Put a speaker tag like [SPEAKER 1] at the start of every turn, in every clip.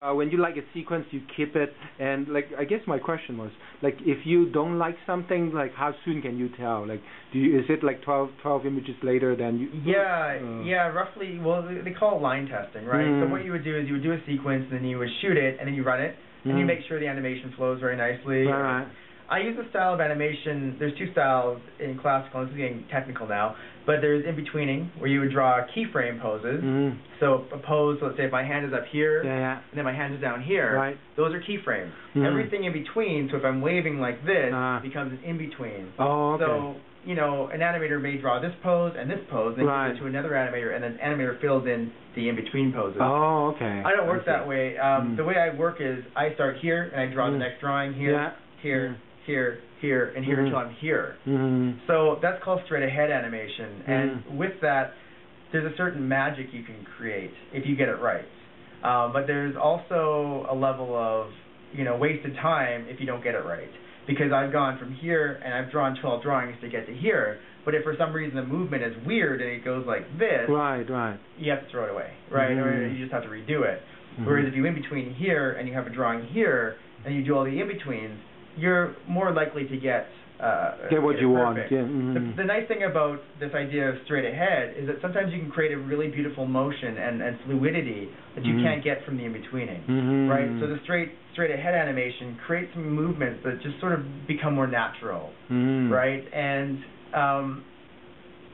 [SPEAKER 1] Uh, when you like a sequence, you keep it, and like I guess my question was like if you don't like something, like how soon can you tell? Like, do you, is it like 12, 12 images later than you?
[SPEAKER 2] Yeah, uh, yeah, roughly. Well, they call it line testing, right? Mm. So what you would do is you would do a sequence, and then you would shoot it, and then you run it, and you mm. make sure the animation flows very nicely.
[SPEAKER 1] Right.
[SPEAKER 2] I use a style of animation. There's two styles in classical. This is getting technical now, but there's in betweening where you would draw keyframe poses.
[SPEAKER 1] Mm.
[SPEAKER 2] So a pose, let's say if my hand is up here,
[SPEAKER 1] yeah, yeah.
[SPEAKER 2] and then my hand is down here.
[SPEAKER 1] Right.
[SPEAKER 2] Those are keyframes. Mm. Everything in between. So if I'm waving like this, uh. becomes an in between.
[SPEAKER 1] Oh, okay.
[SPEAKER 2] So you know, an animator may draw this pose and this pose, and then
[SPEAKER 1] right.
[SPEAKER 2] give it to another animator, and then animator fills in the in-between poses.
[SPEAKER 1] Oh, okay.
[SPEAKER 2] I don't work that way. Um, mm. The way I work is I start here and I draw mm. the next drawing here,
[SPEAKER 1] yeah.
[SPEAKER 2] here, mm here, here, and here
[SPEAKER 1] mm-hmm.
[SPEAKER 2] until I'm here.
[SPEAKER 1] Mm-hmm.
[SPEAKER 2] So that's called straight ahead animation.
[SPEAKER 1] Mm-hmm.
[SPEAKER 2] And with that, there's a certain magic you can create if you get it right. Um, but there's also a level of you know wasted time if you don't get it right. Because I've gone from here and I've drawn 12 drawings to get to here, but if for some reason the movement is weird and it goes like this,
[SPEAKER 1] right, right,
[SPEAKER 2] you have to throw it away, right,
[SPEAKER 1] mm-hmm.
[SPEAKER 2] or you just have to redo it. Whereas if you in between here and you have a drawing here and you do all the in betweens, you're more likely to get uh,
[SPEAKER 1] get what
[SPEAKER 2] get
[SPEAKER 1] you want.
[SPEAKER 2] Yeah.
[SPEAKER 1] Mm-hmm.
[SPEAKER 2] The, the, nice thing about this idea of straight ahead is that sometimes you can create a really beautiful motion and, and fluidity that you
[SPEAKER 1] mm-hmm.
[SPEAKER 2] can't get from the in betweening,
[SPEAKER 1] mm-hmm.
[SPEAKER 2] right? So the straight straight ahead animation creates some movements that just sort of become more natural,
[SPEAKER 1] mm-hmm.
[SPEAKER 2] right? And um,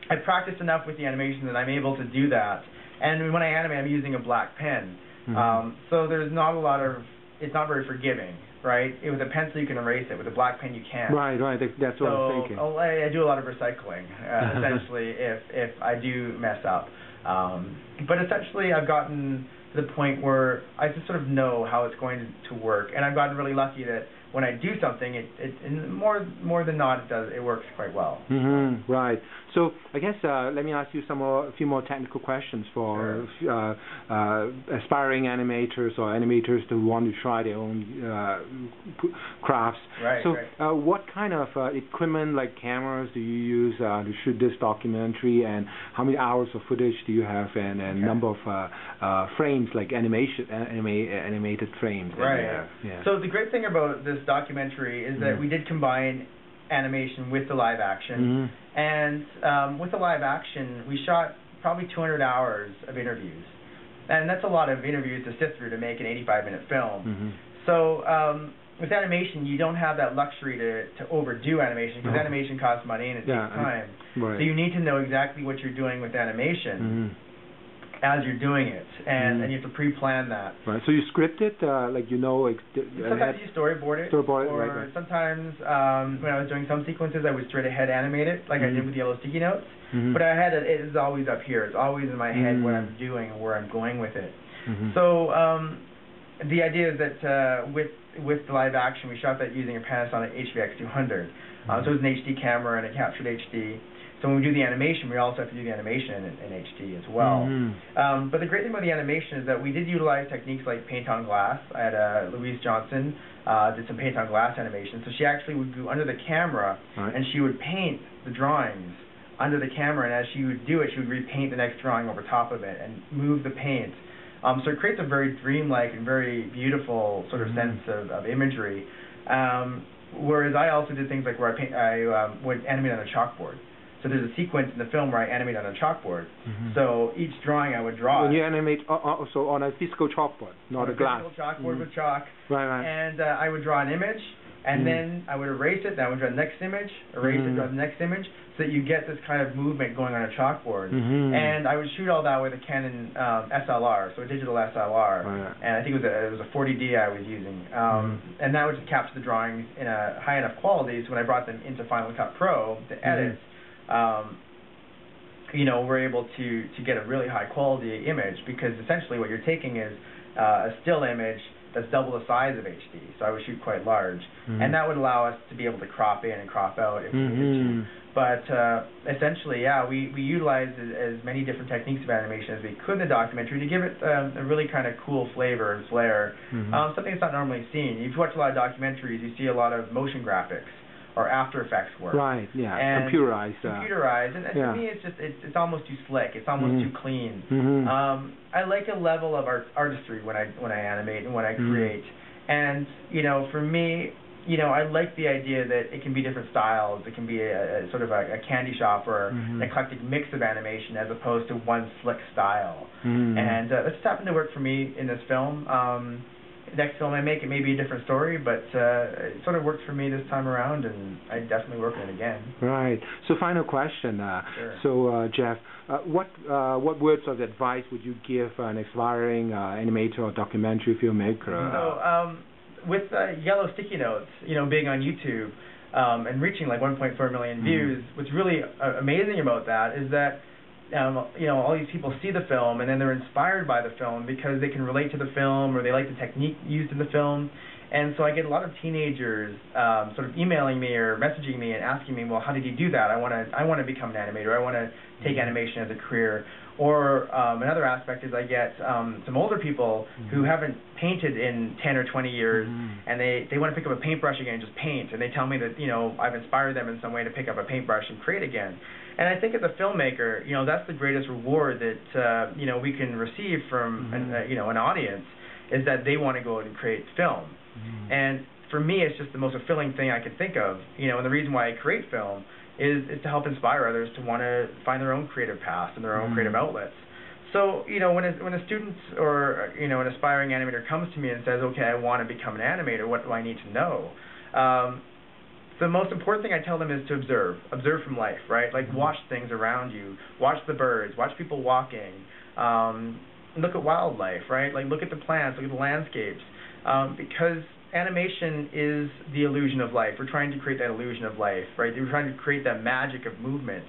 [SPEAKER 2] I practiced enough with the animation that I'm able to do that. And when I animate, I'm using a black pen,
[SPEAKER 1] mm-hmm.
[SPEAKER 2] um, so there's not a lot of it's not very forgiving right? It, with a pencil you can erase it. With a black pen you can't.
[SPEAKER 1] Right, right. That's what
[SPEAKER 2] so
[SPEAKER 1] I'm thinking.
[SPEAKER 2] Oh, I, I do a lot of recycling, uh, essentially, if if I do mess up. Um, but essentially, I've gotten to the point where I just sort of know how it's going to, to work, and I've gotten really lucky that when I do something, it, it more more than not, it does it works quite well.
[SPEAKER 1] Mm-hmm, right. So I guess uh, let me ask you some more, a few more technical questions for
[SPEAKER 2] sure.
[SPEAKER 1] uh, uh, aspiring animators or animators who want to try their own uh, crafts.
[SPEAKER 2] Right.
[SPEAKER 1] So
[SPEAKER 2] right.
[SPEAKER 1] Uh, what kind of uh, equipment, like cameras, do you use to shoot this documentary, and how many hours of footage do you have, and, and
[SPEAKER 2] okay.
[SPEAKER 1] number of frames, like animation, anima- animated frames?
[SPEAKER 2] Right.
[SPEAKER 1] And, yeah.
[SPEAKER 2] So the great thing about this documentary is that
[SPEAKER 1] mm-hmm.
[SPEAKER 2] we did combine animation with the live action.
[SPEAKER 1] Mm-hmm.
[SPEAKER 2] And um, with the live action, we shot probably 200 hours of interviews. And that's a lot of interviews to sift through to make an 85 minute film.
[SPEAKER 1] Mm-hmm.
[SPEAKER 2] So um, with animation, you don't have that luxury to, to overdo animation because animation costs money and it
[SPEAKER 1] yeah,
[SPEAKER 2] takes time.
[SPEAKER 1] Right.
[SPEAKER 2] So you need to know exactly what you're doing with animation.
[SPEAKER 1] Mm-hmm
[SPEAKER 2] as you're doing it, and,
[SPEAKER 1] mm.
[SPEAKER 2] and you have to pre-plan that.
[SPEAKER 1] Right. So you script it, uh, like you know. Like,
[SPEAKER 2] sometimes you storyboard it.
[SPEAKER 1] Storyboard it,
[SPEAKER 2] or
[SPEAKER 1] right, right.
[SPEAKER 2] sometimes um, when I was doing some sequences, I would straight ahead animate it, like
[SPEAKER 1] mm-hmm.
[SPEAKER 2] I did with the yellow sticky notes.
[SPEAKER 1] Mm-hmm.
[SPEAKER 2] But I had it. It is always up here. It's always in my head
[SPEAKER 1] mm-hmm.
[SPEAKER 2] what I'm doing and where I'm going with it.
[SPEAKER 1] Mm-hmm.
[SPEAKER 2] So um, the idea is that uh, with with the live action, we shot that using a Panasonic HVX 200. Uh, so it was an HD camera and it captured HD. So when we do the animation, we also have to do the animation in, in HD as well.
[SPEAKER 1] Mm-hmm.
[SPEAKER 2] Um, but the great thing about the animation is that we did utilize techniques like paint on glass. I had uh, Louise Johnson uh, did some paint on glass animation. So she actually would go under the camera
[SPEAKER 1] right.
[SPEAKER 2] and she would paint the drawings under the camera. And as she would do it, she would repaint the next drawing over top of it and move the paint. Um, so it creates a very dreamlike and very beautiful sort of
[SPEAKER 1] mm-hmm.
[SPEAKER 2] sense of, of imagery. Um, whereas I also did things like where I, paint, I um, would animate on a chalkboard. So there's a sequence in the film where I animate on a chalkboard.
[SPEAKER 1] Mm-hmm.
[SPEAKER 2] So each drawing I would draw.
[SPEAKER 1] When you animate uh, uh, so on a physical chalkboard, not
[SPEAKER 2] a,
[SPEAKER 1] a glass.
[SPEAKER 2] Physical chalkboard
[SPEAKER 1] mm-hmm.
[SPEAKER 2] with chalk.
[SPEAKER 1] Right, right.
[SPEAKER 2] And uh, I would draw an image, and
[SPEAKER 1] mm-hmm.
[SPEAKER 2] then I would erase it. Then I would draw the next image, erase it,
[SPEAKER 1] Mm-hmm.
[SPEAKER 2] draw the next image, so that you get this kind of movement going on a chalkboard.
[SPEAKER 1] Mm-hmm.
[SPEAKER 2] And I would shoot all that with a Canon um, SLR, so a digital SLR.
[SPEAKER 1] Right.
[SPEAKER 2] And I think it was a, it was a 40D I was using. Um,
[SPEAKER 1] Mm-hmm.
[SPEAKER 2] And that would just capture the drawings in a high enough quality, so when I brought them into Final Cut Pro to edit. Um, you know, we're able to to get a really high quality image because essentially what you're taking is uh, a still image that's double the size of HD. So I would shoot quite large,
[SPEAKER 1] mm-hmm.
[SPEAKER 2] and that would allow us to be able to crop in and crop out if we needed
[SPEAKER 1] mm-hmm.
[SPEAKER 2] to. But uh, essentially, yeah, we we utilized as, as many different techniques of animation as we could in the documentary to give it um, a really kind of cool flavor and flair,
[SPEAKER 1] mm-hmm.
[SPEAKER 2] um, something that's not normally seen. If you watch a lot of documentaries, you see a lot of motion graphics or After Effects work.
[SPEAKER 1] Right. Yeah.
[SPEAKER 2] And
[SPEAKER 1] computerized. Uh,
[SPEAKER 2] computerized, and, and
[SPEAKER 1] yeah.
[SPEAKER 2] to me, it's just it's, it's almost too slick. It's almost
[SPEAKER 1] Mhm.
[SPEAKER 2] too clean.
[SPEAKER 1] mhm.
[SPEAKER 2] Um, I like a level of art, artistry when I when I animate and when I
[SPEAKER 1] Mhm.
[SPEAKER 2] create, and you know, for me, you know, I like the idea that it can be different styles. It can be a, a sort of a, a candy shop or
[SPEAKER 1] Mhm.
[SPEAKER 2] an eclectic mix of animation as opposed to one slick style.
[SPEAKER 1] Mhm.
[SPEAKER 2] And uh, that's happened to work for me in this film. Um, next film I make, it may be a different story, but uh, it sort of worked for me this time around, and I definitely work on it again.
[SPEAKER 1] Right. So final question. Uh,
[SPEAKER 2] Sure.
[SPEAKER 1] So uh, Jeff, uh, what uh, what words of advice would you give an aspiring uh, animator or documentary filmmaker?
[SPEAKER 2] So um, with uh, Yellow Sticky Notes, you know, being on YouTube um, and reaching like 1.4 million
[SPEAKER 1] Mhm.
[SPEAKER 2] views, what's really uh, amazing about that is that um, you know all these people see the film and then they're inspired by the film because they can relate to the film or they like the technique used in the film. And so I get a lot of teenagers um, sort of emailing me or messaging me and asking me, well, how did you do that? I want to I want to become an animator. I want to take animation as a career. Or um, another aspect is I get um, some older people who
[SPEAKER 1] Mhm.
[SPEAKER 2] haven't painted in 10 or 20 years,
[SPEAKER 1] Mhm.
[SPEAKER 2] and they they want to pick up a paintbrush again and just paint. And they tell me that you know I've inspired them in some way to pick up a paintbrush and create again. And I think as a filmmaker, you know that's the greatest reward that uh, you know we can receive from an,
[SPEAKER 1] Mhm.
[SPEAKER 2] uh, you know an audience is that they want to go out and create film.
[SPEAKER 1] Mhm.
[SPEAKER 2] And for me, it's just the most fulfilling thing I can think of. You know, and the reason why I create film is is to help inspire others to want to find their own creative paths and their own
[SPEAKER 1] Mhm.
[SPEAKER 2] creative outlets. So you know, when a when a student or you know an aspiring animator comes to me and says, "Okay, I want to become an animator. What do I need to know?" Um, the most important thing I tell them is to observe, observe from life, right? Like
[SPEAKER 1] Mhm.
[SPEAKER 2] watch things around you, watch the birds, watch people walking, um, look at wildlife, right? Like look at the plants, look at the landscapes, um, because animation is the illusion of life. We're trying to create that illusion of life, right? We're trying to create that magic of movement.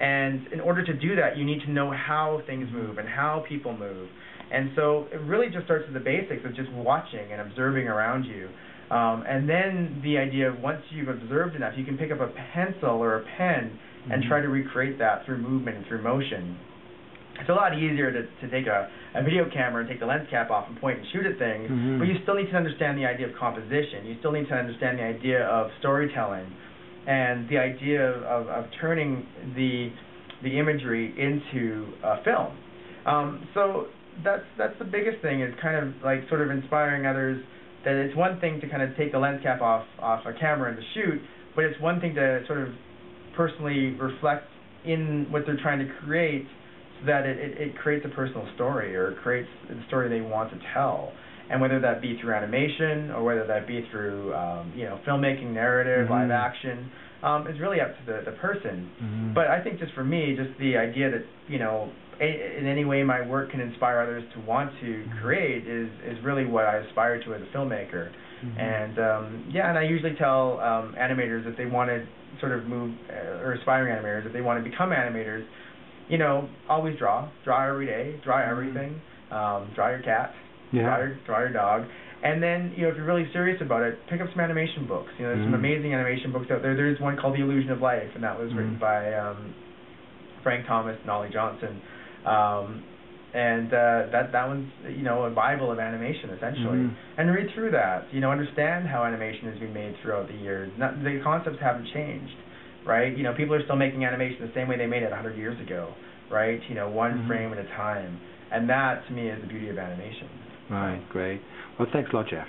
[SPEAKER 2] And in order to do that, you need to know how things move and how people move. And so it really just starts with the basics of just watching and observing around you. Um, and then the idea of once you've observed enough, you can pick up a pencil or a pen and
[SPEAKER 1] Mhm.
[SPEAKER 2] try to recreate that through movement and through motion. It's a lot easier to, to take a, a video camera and take the lens cap off and point and shoot at things,
[SPEAKER 1] Mhm.
[SPEAKER 2] but you still need to understand the idea of composition. You still need to understand the idea of storytelling and the idea of, of, of turning the the imagery into a film. Um, so that's that's the biggest thing is kind of like sort of inspiring others that it's one thing to kind of take the lens cap off off a camera and to shoot, but it's one thing to sort of personally reflect in what they're trying to create that it, it, it creates a personal story or it creates the story they want to tell. And whether that be through animation or whether that be through um, you know filmmaking, narrative,
[SPEAKER 1] Mhm.
[SPEAKER 2] live action, um, is really up to the, the person.
[SPEAKER 1] Mhm.
[SPEAKER 2] But I think just for me, just the idea that you know, a, in any way my work can inspire others to want to
[SPEAKER 1] Mhm.
[SPEAKER 2] create is is really what I aspire to as a filmmaker.
[SPEAKER 1] Mhm.
[SPEAKER 2] And um, yeah, and I usually tell um, animators if they want to sort of move, uh, or aspiring animators if they want to become animators, you know, always draw, draw every day, draw
[SPEAKER 1] Mhm.
[SPEAKER 2] everything, um, draw your cat,
[SPEAKER 1] Yeah.
[SPEAKER 2] draw, your, draw your dog, and then you know if you're really serious about it, pick up some animation books. You know, there's
[SPEAKER 1] Mhm.
[SPEAKER 2] some amazing animation books out there. There's one called The Illusion of Life, and that was written
[SPEAKER 1] Mhm.
[SPEAKER 2] by um, Frank Thomas and Ollie Johnston. Um, and uh, that that one's you know a bible of animation essentially.
[SPEAKER 1] Mhm.
[SPEAKER 2] And read through that. You know, understand how animation has been made throughout the years. Not, the concepts haven't changed, right? You know, people are still making animation the same way they made it 100 years ago, right? You know, one
[SPEAKER 1] Mhm.
[SPEAKER 2] frame at a time. And that to me is the beauty of animation.
[SPEAKER 1] Right. Great. Well, thanks a lot, Jeff.